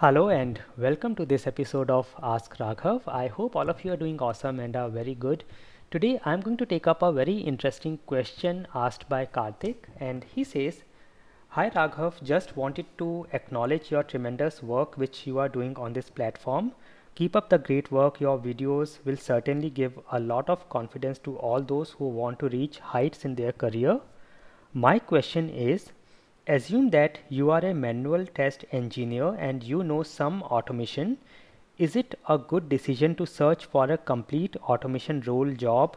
Hello and welcome to this episode of Ask Raghav. I hope all of you are doing awesome and are very good. Today I'm going to take up a very interesting question asked by Karthick and he says, Hi Raghav, just wanted to acknowledge your tremendous work which you are doing on this platform. Keep up the great work. Your videos will certainly give a lot of confidence to all those who want to reach heights in their career. My question is, assume that you are a manual test engineer and you know some automation. Is it a good decision to search for a complete automation role job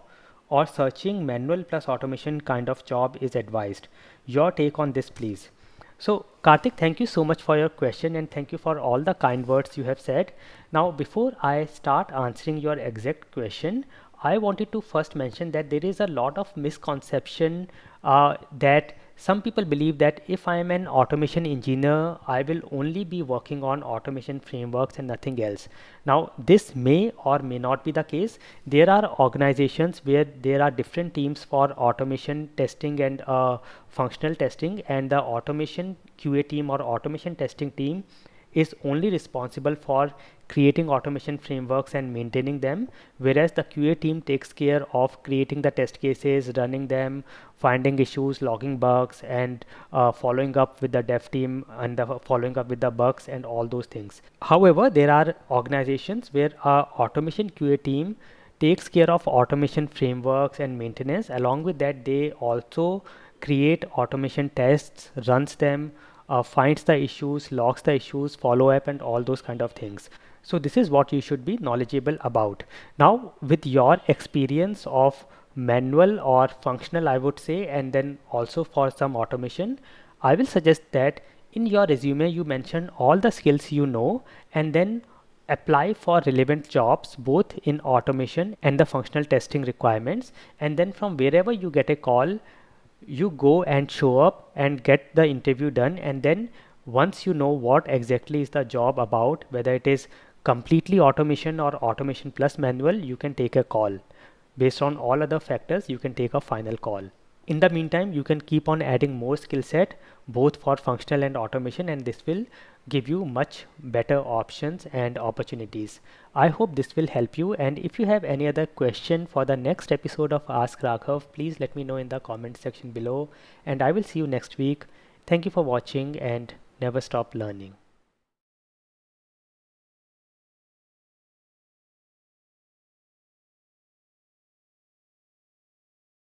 or searching manual plus automation kind of job is advised? Your take on this please. So Karthick, thank you so much for your question and thank you for all the kind words you have said. Now before I start answering your exact question, I wanted to first mention that there is a lot of misconception uh, that some people believe that if I am an automation engineer, I will only be working on automation frameworks and nothing else. Now, this may or may not be the case. There are organizations where there are different teams for automation testing and uh, functional testing, and the automation QA team or automation testing team is only responsible for creating automation frameworks and maintaining them whereas the QA team takes care of creating the test cases running them finding issues logging bugs and uh, following up with the dev team and the following up with the bugs and all those things. However there are organizations where a automation QA team takes care of automation frameworks and maintenance. Along with that they also create automation tests runs them uh, finds the issues, logs the issues, follow up and all those kind of things. So this is what you should be knowledgeable about. Now with your experience of manual or functional I would say and then also for some automation, I will suggest that in your resume you mention all the skills you know and then apply for relevant jobs both in automation and the functional testing requirements and then from wherever you get a call you go and show up and get the interview done and then once you know what exactly is the job about whether it is completely automation or automation plus manual you can take a call. Based on all other factors you can take a final call in the meantime you can keep on adding more skill set both for functional and automation and this will give you much better options and opportunities. I hope this will help you and if you have any other question for the next episode of ask raghav please let me know in the comment section below and i will see you next week. Thank you for watching and never stop learning